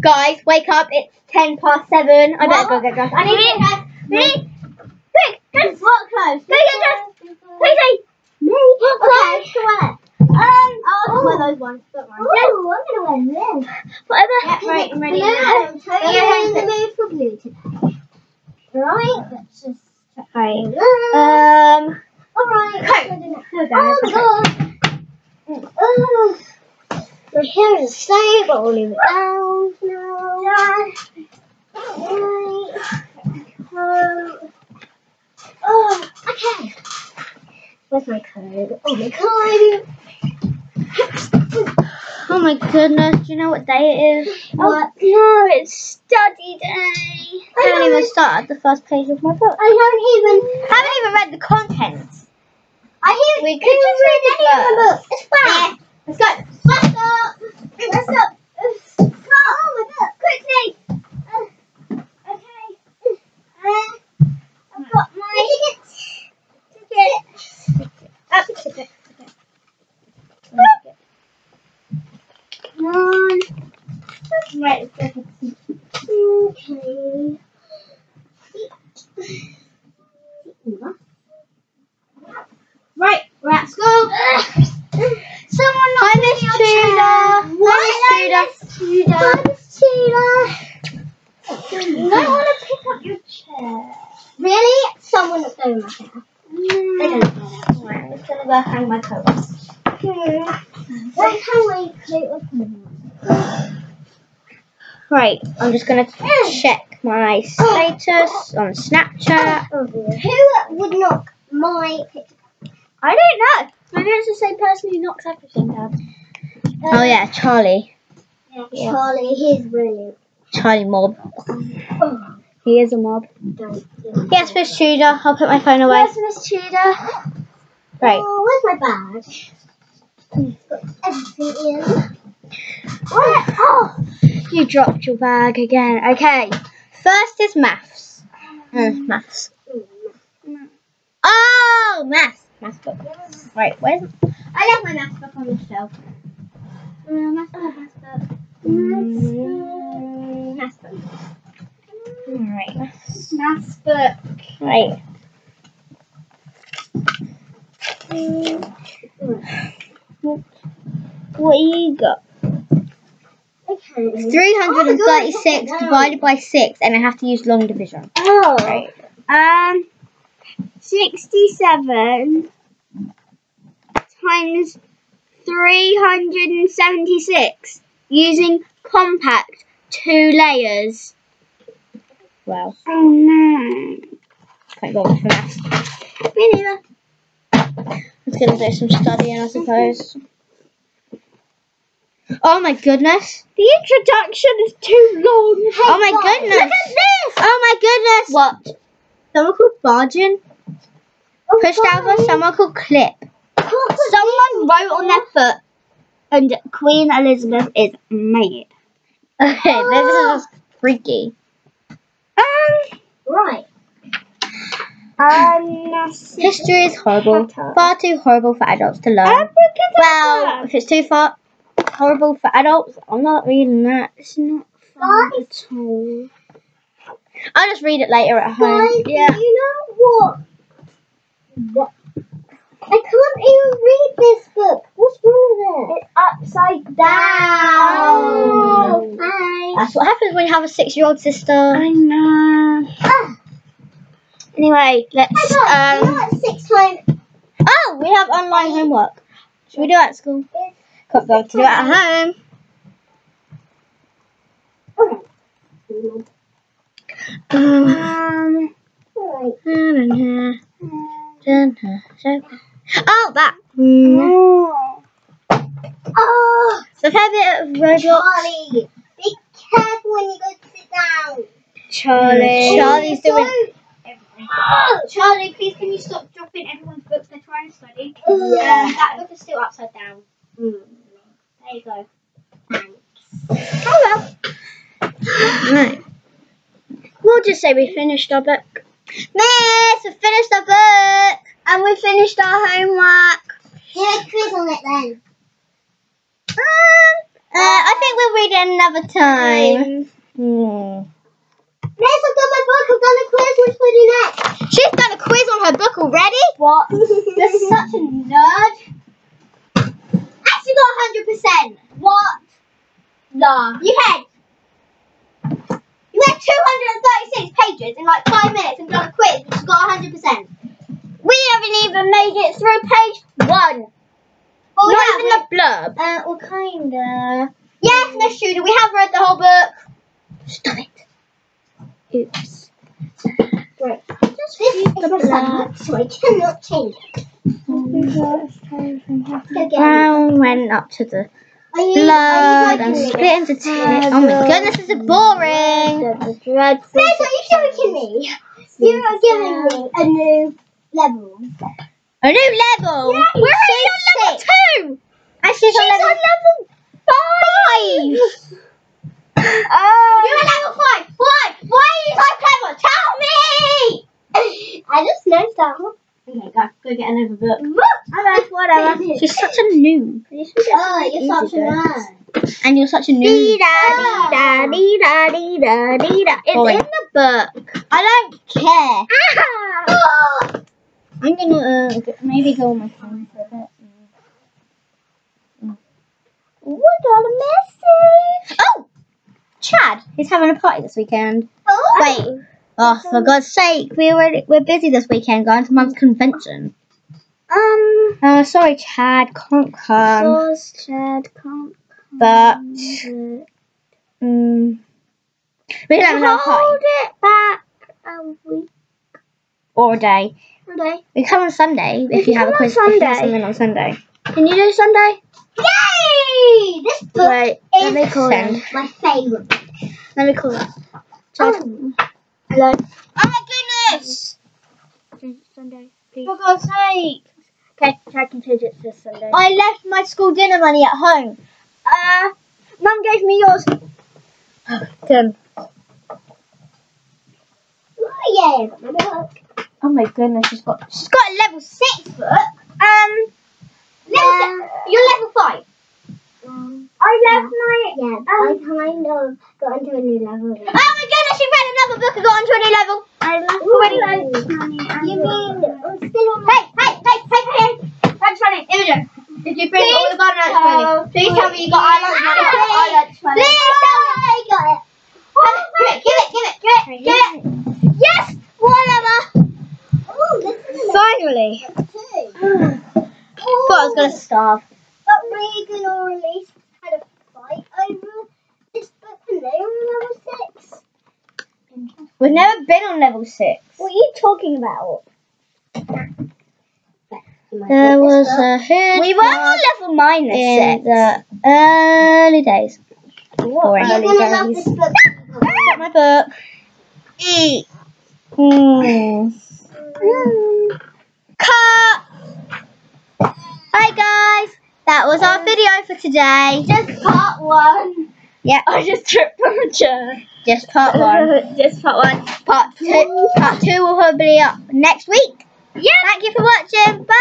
Guys, wake up. It's 10 past 7. I better go get dressed. I need to get dressed. Ready? Quick, dress. What clothes? Go get dressed. Quickly. Me? Okay, clothes? to wear. Um, I'll wear those ones. Don't worry. Ooh, I'm gonna wear this. Whatever. Yeah, right, I'm ready. Blue, I'm totally in the mood for blue today. Right, let's just. Right. Um, Alright, oh my god. Oh, the hair is safe, but we'll leave it down now. Right. Coat. Oh, okay. Where's my coat? Oh my god. oh my goodness. Do you know what day it is? Oh, what? Oh, no, it's study day. I I haven't even started the first page of my book. I haven't even. I haven't even read the contents. I haven't We could just read read any of the book. It's fine. Let's go. Let's go. Let's go. Oh my god. Quickly. Uh, okay. Uh, I've got my ticket. Up, ticket. Come on. Right, let's go. Okay. Right, we're at school. Someone Hi, Miss Tudor. Hi, Miss Tudor. Hi, Miss Tudor. You don't want to pick up your chair. Really? Someone looked over my chair. They don't that. Right, I'm just gonna go hang my coat. Don't hang my coat up Right, I'm just gonna check my status on Snapchat. Who would knock my picture? I don't know. Maybe it's the same person who knocks everything down. Um, oh yeah, Charlie. Yeah. Charlie, he's really. Charlie Mob. Oh, He is a mob. don't do Yes, Miss Tudor. I'll put my phone away. Yes, Miss Tudor. Right. Oh, where's my bag? It's got everything in. Where? Oh, You dropped your bag again. Okay. First is maths. Mm, maths. Oh, maths. Maths book. Right, where's... I left my maths book on the shelf. Uh, maths book, maths book. Mm, Maths book. Alright, maths. Book. Right. What you got? Okay. 336 Oh, divided by 6, and I have to use long division. Oh. Right. Um, 67 times 376 using compact two layers. Well, Oh no. can't go for maths. Me neither. Let's gonna do some studying, I suppose. Oh my goodness. The introduction is too long. Oh my goodness. Look at this. Oh my goodness. What? Someone called Bargain pushed over someone called Clip. Someone wrote on their foot, and Queen Elizabeth is made. Okay, this is freaky. Um, Right. Um, history is horrible. Far too horrible for adults to learn. Well, if it's too far horrible for adults, I'm not reading that. It's not fun Guys. at all. I'll just read it later at home. Guys, Yeah. you know what? What? I can't even read this book. What's wrong with it? It's upside down. Oh. That's what happens when you have a six-year-old sister. I know. Ah, Anyway, let's. you know Um. six. Oh, we have online homework. Should we do it at school? Can't go to do it at home. Um. Oh, that. Mm. Oh, So, a fair bit of Roblox. Charlie, be careful when you go to sit down. Charlie. Charlie's Oh, doing. Oh, Charlie, please can you stop dropping everyone's books they're trying to study? Yeah. Um, that book is still upside down. Mm. There you go. Oh well. Right. We'll just say we finished our book. Miss, we finished our book! And we finished our homework. Do a quiz on it then. Um, Uh, I think we'll read it another time. Hmm. Next, I've got my book. I've done a quiz. Which one do next? She's done a quiz on her book already. What? You're such a nerd. Got 100%. What? Nah. You had. You had 236 pages in like five minutes and done a quiz, which got 100%. We haven't even made it through page one. Well, we Not have even the blurb. Uh, well, kinda. Yes, Miss Shooter, we have read the whole book. Stop it. Oops. Right. This is my son, so I cannot change it. Brown went up to the you, blood and you split into two. Oh my goodness, this is boring. Liz, are you joking me? You are giving me a new level. A new level. Yay, We're on level six. two. And she's, She's on level five. Oh. You're level five. Why? Why are you so clever? Tell me. I just learned that. Okay, go get another book. Alright, whatever. She's such a noob. Oh, you're such a nerd. And you're such a noob. Dee-da, dee-da, dee-da, dee-da. It's Boring. in the book. I don't care. Ah. I'm gonna uh, maybe go on my phone for a bit. Mm. Got a message. Oh, Chad. He's having a party this weekend. Oh. Wait. Oh, for God's sake, we were we're busy this weekend going to Mum's convention. Um. Oh, sorry, Chad, can't come. Sauce, Chad, can't. come. But mm, we can have another party Hold it back a week. or a day. Okay. We come on Sunday if you have a quiz. If you have Sunday. something on Sunday. Can you do Sunday? Yay! This book Wait, is let me call send. my favourite. Let me call her. Oh. Hello. Oh my goodness! Sunday, Please. For God's sake! Okay, I can change it to Sunday. I left my school dinner money at home. Uh, Mum gave me yours. Tim. Oh yeah, I got my book. Oh my goodness, she's got. She's got a level six book. Um, level six. You're level five. I left my. Yeah, I kind of got into a new level. Oh my goodness, she read another book and got into a new level. I left already. You mean I'm still on? Hey, hey! Lunch money, Imogen. Did you bring all the lunch money? Please tell me you got money. Our lunch money. Please tell me. I got it. Give it, give it, give it, give it, give it. Yes, whatever. Oh, Finally! Thought I was gonna starve. But Regan or Elise had a fight over this book and they were level six. We've never been on level six. What are you talking about? There was a huge We were on level minus in six. the early days. Boring. Gonna love this book. Got my book. Eat. Mm. Cut. Hi guys. That was our video for today. Just part one. Yeah, I just tripped from a chair. Just part one. Just part one. Part two. Part two will probably be up next week. Yeah. Thank you for watching. Bye.